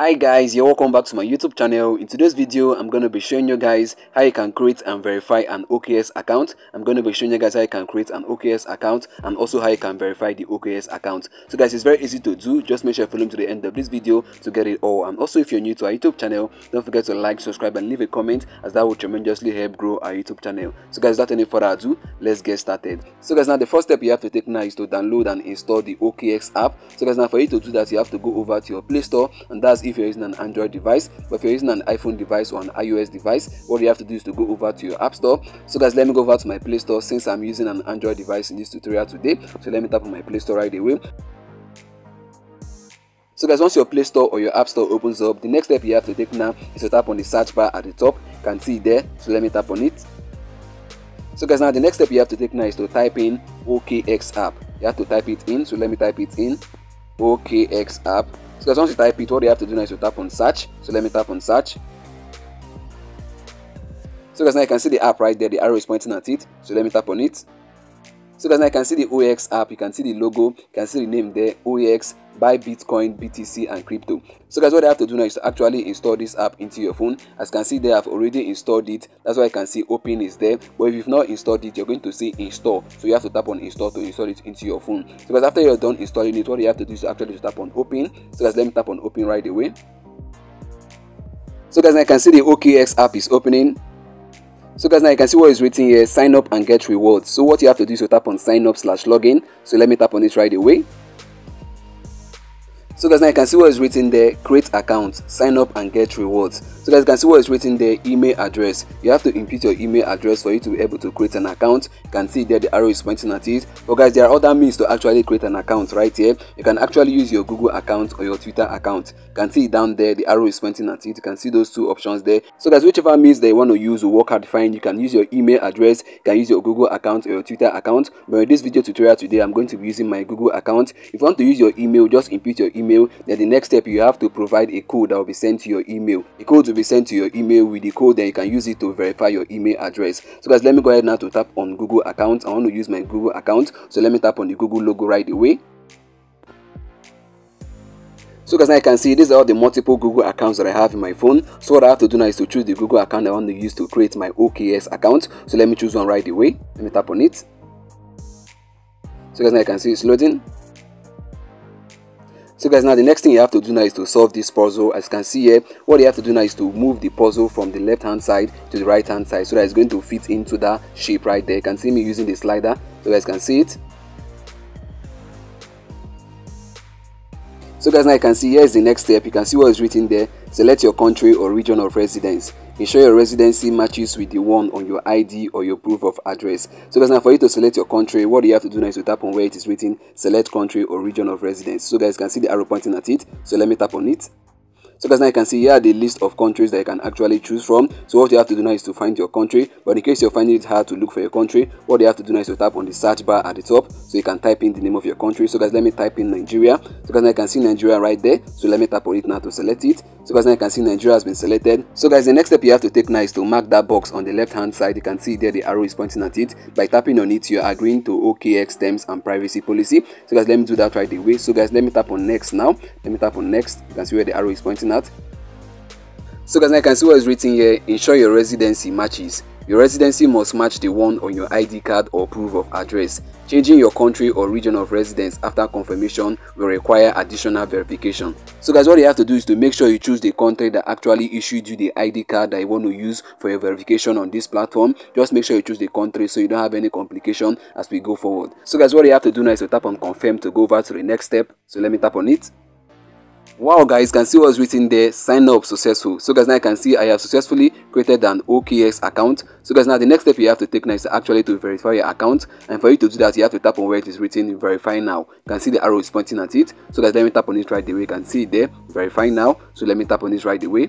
Hi guys, you're welcome back to my YouTube channel. In today's video, I'm going to be showing you guys how you can create and verify an OKX account. I'm going to be showing you guys how you can create an OKX account and also how you can verify the OKX account. So guys, it's very easy to do. Just make sure you follow me to the end of this video to get it all. And also if you're new to our YouTube channel, don't forget to like, subscribe and leave a comment as that will tremendously help grow our YouTube channel. So guys, without any further ado, let's get started. So guys, now the first step you have to take now is to download and install the OKX app. So guys, now for you to do that, you have to go over to your Play Store and that's if you're using an Android device but if you're using an iphone device or an ios device what you have to do is to go over to your app store. So guys let me go over to my play store since i'm using an android device in this tutorial today. So let me tap on my play store right away. So guys once your play store or your app store opens up the next step you have to take now is to tap on the search bar at the top. You can see there. So let me tap on it. So guys now the next step you have to take now is to type in okx app. You have to type it in. So let me type it in. Okx app so guys, once you type it, what you have to do now is to tap on search. So let me tap on search. So guys, now you can see the app right there. The arrow is pointing at it. So let me tap on it. So guys, now you can see the OKX app, you can see the logo, you can see the name there, OKX, buy Bitcoin, BTC and crypto. So guys, what I have to do now is to actually install this app into your phone. As you can see there, I've already installed it. That's why I can see open is there. But if you've not installed it, you're going to see install. So you have to tap on install to install it into your phone. So guys, after you're done installing it, what you have to do is to actually tap on open. So guys, let me tap on open right away. So guys, I can see the OKX app is opening. So guys, now you can see what is written here, sign up and get rewards. So what you have to do is to tap on sign up slash login. So let me tap on it right away. So guys, now you can see what is written there, create account, sign up and get rewards. So guys, you can see what is written there, email address. You have to input your email address for you to be able to create an account. You can see there the arrow is pointing at it. But guys, there are other means to actually create an account right here. You can actually use your Google account or your Twitter account. You can see down there, the arrow is pointing at it. You can see those two options there. So guys, whichever means they want to use will work hard fine. You can use your email address, you can use your Google account or your Twitter account. But in this video tutorial today, I'm going to be using my Google account. If you want to use your email, just input your email email then the next step you have to provide a code that will be sent to your email. The code will be sent to your email with the code then you can use it to verify your email address. So guys let me go ahead now to tap on google account. I want to use my google account. So let me tap on the google logo right away. So guys now you can see these are all the multiple google accounts that i have in my phone. So what i have to do now is to choose the google account i want to use to create my OKX account. So let me choose one right away. Let me tap on it. So guys now you can see it's loading so guys now the next thing you have to do now is to solve this puzzle. As you can see here what you have to do now is to move the puzzle from the left hand side to the right hand side so that it's going to fit into that shape right there. You can see me using the slider. So guys can see it. So guys now you can see here is the next step. You can see what is written there. Select your country or region of residence ensure your residency matches with the one on your id or your proof of address. So guys now for you to select your country what you have to do now is to tap on where it is written select country or region of residence. So guys can see the arrow pointing at it. So let me tap on it so guys now you can see here the list of countries that you can actually choose from. So what you have to do now is to find your country but in case you're finding it hard to look for your country what you have to do now is to tap on the search bar at the top so you can type in the name of your country. So guys let me type in nigeria. So guys now you can see nigeria right there. So let me tap on it now to select it. So guys now you can see nigeria has been selected. So guys the next step you have to take now is to mark that box on the left hand side. You can see there the arrow is pointing at it. By tapping on it you're agreeing to okx terms and privacy policy. So guys let me do that right away. So guys let me tap on next now. Let me tap on next. You can see where the arrow is pointing at so guys, you can see what is written here. Ensure your residency matches. Your residency must match the one on your ID card or proof of address. Changing your country or region of residence after confirmation will require additional verification. So guys, what you have to do is to make sure you choose the country that actually issued you the ID card that you want to use for your verification on this platform. Just make sure you choose the country so you don't have any complication as we go forward. So guys, what you have to do now is to tap on confirm to go over to the next step. So let me tap on it wow guys can see what's written there. Sign up successful. So guys now you can see i have successfully created an okx account. So guys now the next step you have to take now is actually to verify your account. And for you to do that you have to tap on where it is written verify now. You can see the arrow is pointing at it. So guys let me tap on it right away. You can see it there. Verify now. So let me tap on this right away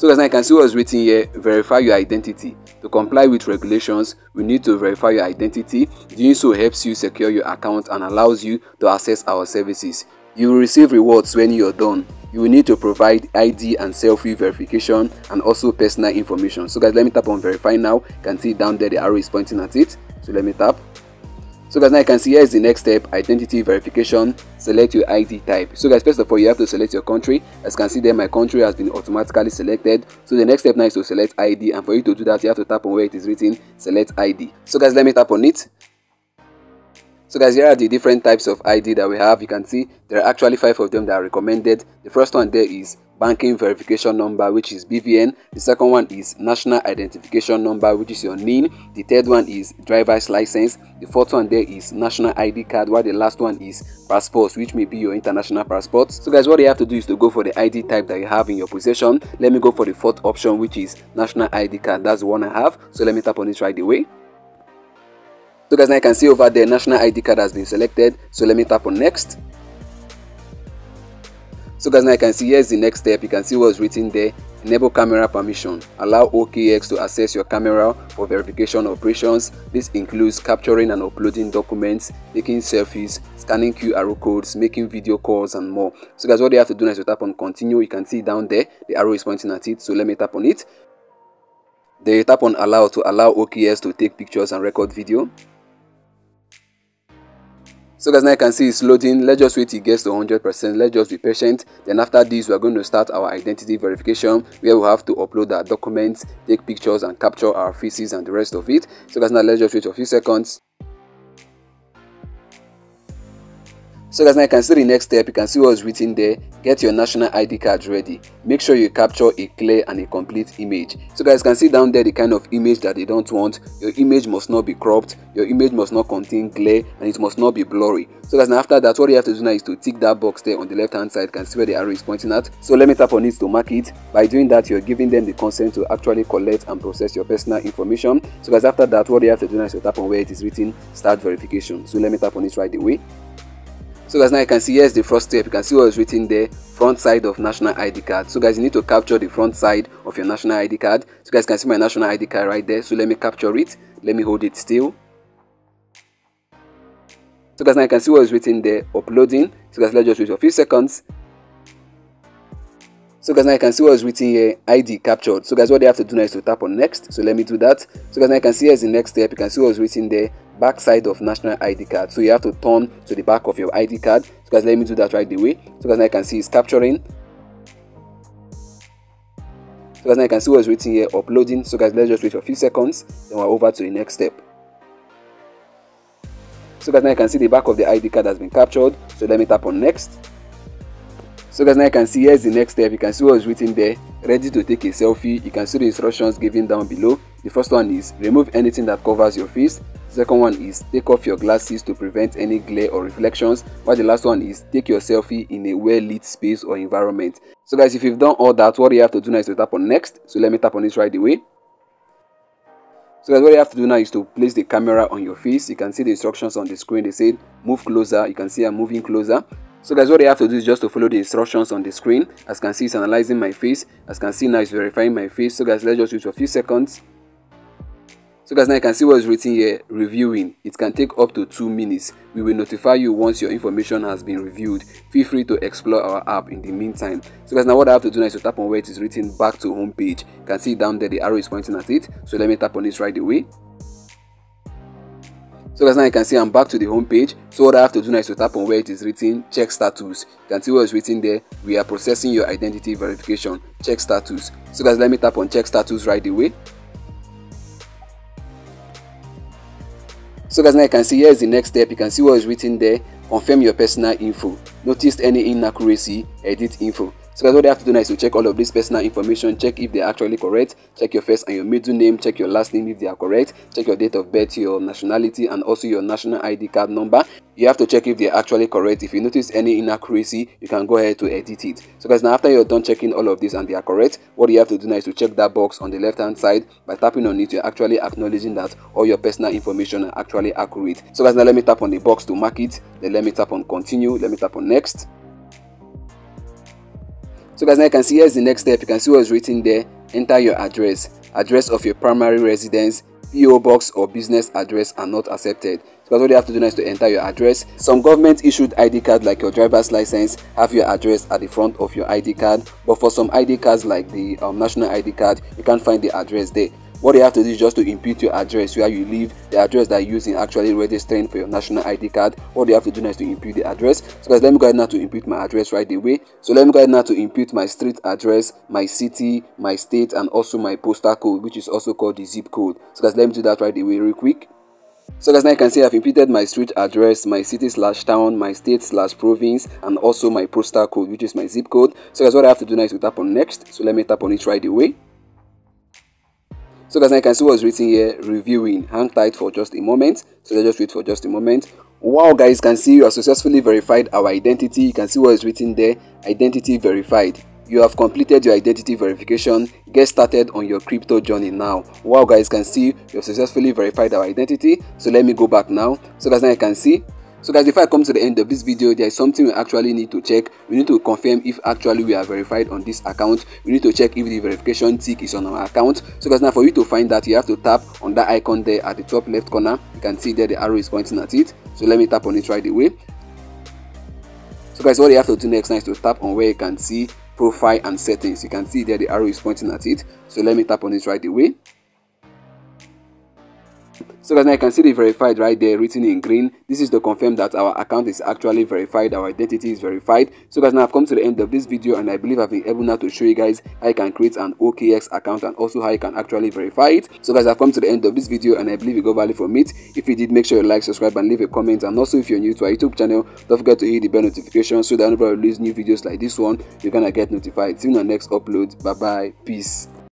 So guys, now you can see what's written here, verify your identity. To comply with regulations, we need to verify your identity. Doing so helps you secure your account and allows you to access our services. You will receive rewards when you're done. You will need to provide ID and selfie verification and also personal information. So guys, let me tap on verify now. You can see down there the arrow is pointing at it. So let me tap. So guys, now you can see here is the next step, identity verification. Select your ID type. So guys, first of all, you have to select your country. As you can see there, my country has been automatically selected. So the next step now is to select ID. And for you to do that, you have to tap on where it is written, select ID. So guys, let me tap on it. So guys, here are the different types of ID that we have. You can see there are actually five of them that are recommended. The first one there is banking verification number which is BVN. The second one is national identification number which is your NIN. The third one is driver's license. The fourth one there is national ID card while the last one is passport which may be your international passport. So guys what you have to do is to go for the ID type that you have in your possession. Let me go for the fourth option which is national ID card. That's the one I have. So let me tap on it right away. So guys now you can see over there national ID card has been selected. So let me tap on next. So guys now you can see here's the next step. You can see what's written there. Enable camera permission. Allow okx to access your camera for verification operations. This includes capturing and uploading documents taking selfies scanning qr codes making video calls and more. So guys what you have to do is to tap on continue. You can see down there the arrow is pointing at it. So let me tap on it. Then you tap on allow to allow okx to take pictures and record video so guys now you can see it's loading. Let's just wait it gets to 100 percent. Let's just be patient. Then after this we're going to start our identity verification where we have to upload our documents take pictures and capture our faces and the rest of it. So guys now let's just wait a few seconds So guys, now you can see the next step. You can see what's written there. Get your national ID card ready. Make sure you capture a clear and a complete image. So guys, can see down there the kind of image that they don't want. Your image must not be cropped. Your image must not contain glare and it must not be blurry. So guys, now after that, what you have to do now is to tick that box there on the left hand side. You can see where the arrow is pointing at. So let me tap on it to mark it. By doing that, you're giving them the consent to actually collect and process your personal information. So guys, after that, what you have to do now is to tap on where it is written start verification. So let me tap on it right away. So guys, now you can see here's the first step. You can see what is written there, front side of national ID card. So guys, you need to capture the front side of your national ID card. So guys can see my national ID card right there. So let me capture it. Let me hold it still. So guys, now you can see what is written there, uploading. So guys, let's just wait for a few seconds. So guys, now you can see what is written here, ID captured. So guys, what they have to do now is to tap on next. So let me do that. So guys, now you can see here's the next step. You can see what is written there, back side of national ID card. So you have to turn to the back of your ID card. So guys, let me do that right away. So guys, now you can see it's capturing. So guys, now you can see what's written here, uploading. So guys, let's just wait for a few seconds. Then we're over to the next step. So guys, now you can see the back of the ID card has been captured. So let me tap on next. So guys, now you can see here's the next step. You can see what's written there. Ready to take a selfie. You can see the instructions given down below. The first one is remove anything that covers your face. Second one is take off your glasses to prevent any glare or reflections. While the last one is take your selfie in a well lit space or environment. So guys, if you've done all that, what you have to do now is to tap on next. So let me tap on it right away. So guys, what you have to do now is to place the camera on your face. You can see the instructions on the screen. They say move closer. You can see I'm moving closer. So guys, what you have to do is just to follow the instructions on the screen. As you can see, it's analyzing my face. As you can see now, it's verifying my face. So guys, let's just wait for a few seconds. So guys, now you can see what is written here, reviewing. It can take up to 2 minutes. We will notify you once your information has been reviewed. Feel free to explore our app in the meantime. So guys, now what I have to do now is to tap on where it is written back to home page. You can see down there the arrow is pointing at it. So let me tap on this right away. So guys, now you can see I'm back to the home page. So what I have to do now is to tap on where it is written check status. You can see what is written there. We are processing your identity verification. Check status. So guys, let me tap on check status right away. So guys, now you can see here is the next step. You can see what is written there. Confirm your personal info. Noticed any inaccuracy, edit info. So guys, what you have to do now is to check all of this personal information, check if they're actually correct, check your first and your middle name, check your last name if they are correct, check your date of birth, your nationality, and also your national ID card number. You have to check if they're actually correct. If you notice any inaccuracy, you can go ahead to edit it. So guys, now after you're done checking all of this and they are correct, what you have to do now is to check that box on the left hand side. By tapping on it, you're actually acknowledging that all your personal information are actually accurate. So guys, now let me tap on the box to mark it. Then let me tap on continue. Let me tap on next. So guys, now you can see here's the next step. You can see what's written there. Enter your address. Address of your primary residence, PO box or business address are not accepted. So what you have to do now is to enter your address. Some government issued ID card like your driver's license have your address at the front of your ID card. But for some ID cards like the um, national ID card, you can't find the address there. What you have to do is just to input your address where you live the address that you use in actually registering for your national id card what you have to do now is to input the address so guys let me go ahead now to input my address right away so let me go ahead now to input my street address my city my state and also my postal code which is also called the zip code so guys let me do that right away real quick so guys now you can see I've inputted my street address, my city slash town, my state slash province and also my postal code which is my zip code. So guys what I have to do now is to tap on next. So let me tap on it right away. So guys now you can see what's written here reviewing. Hang tight for just a moment. So let's just wait for just a moment. Wow guys can see you have successfully verified our identity. You can see what is written there identity verified you have completed your identity verification get started on your crypto journey now wow guys can see you have successfully verified our identity so let me go back now so guys now you can see so guys before i come to the end of this video there is something we actually need to check. We need to confirm if actually we are verified on this account. We need to check if the verification tick is on our account. So guys now for you to find that you have to tap on that icon there at the top left corner. You can see there the arrow is pointing at it. So let me tap on it right away. So guys what you have to do next now is to tap on where you can see profile and settings. You can see there the arrow is pointing at it. So let me tap on it right away so guys now you can see the verified right there written in green. This is to confirm that our account is actually verified our identity is verified. So guys now i've come to the end of this video and i believe i've been able now to show you guys how you can create an okx account and also how you can actually verify it. So guys i've come to the end of this video and i believe you got value from it. If you did make sure you like subscribe and leave a comment. And also if you're new to our youtube channel don't forget to hit the bell notification so that whenever i release new videos like this one you're gonna get notified. See you in the next upload bye bye peace